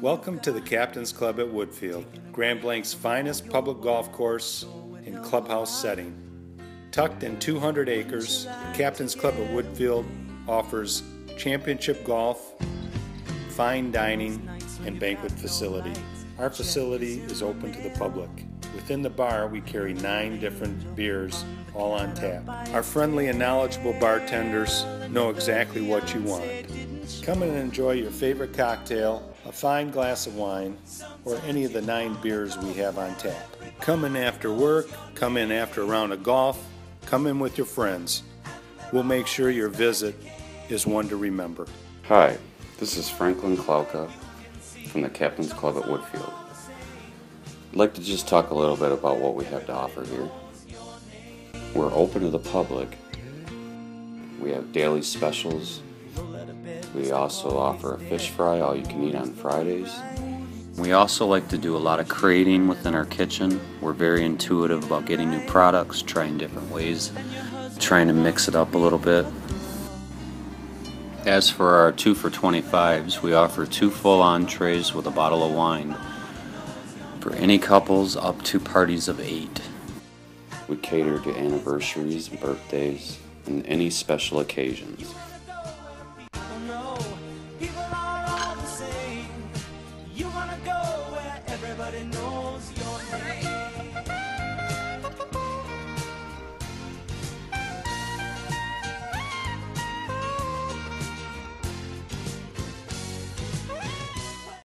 Welcome to the Captain's Club at Woodfield, Grand Blanc's finest public golf course in clubhouse setting. Tucked in 200 acres, Captain's Club at Woodfield offers championship golf, fine dining, and banquet facility. Our facility is open to the public. Within the bar, we carry nine different beers, all on tap. Our friendly and knowledgeable bartenders know exactly what you want. Come and enjoy your favorite cocktail, a fine glass of wine, or any of the nine beers we have on tap. Come in after work, come in after a round of golf, come in with your friends. We'll make sure your visit is one to remember. Hi, this is Franklin Klauka from the Captain's Club at Woodfield. I'd like to just talk a little bit about what we have to offer here. We're open to the public. We have daily specials. We also offer a fish fry, all you can eat on Fridays. We also like to do a lot of creating within our kitchen. We're very intuitive about getting new products, trying different ways, trying to mix it up a little bit. As for our two for 25s, we offer two full entrees with a bottle of wine for any couples up to parties of eight. We cater to anniversaries, birthdays, and any special occasions. No, people are all the same. You wanna go where everybody knows your name.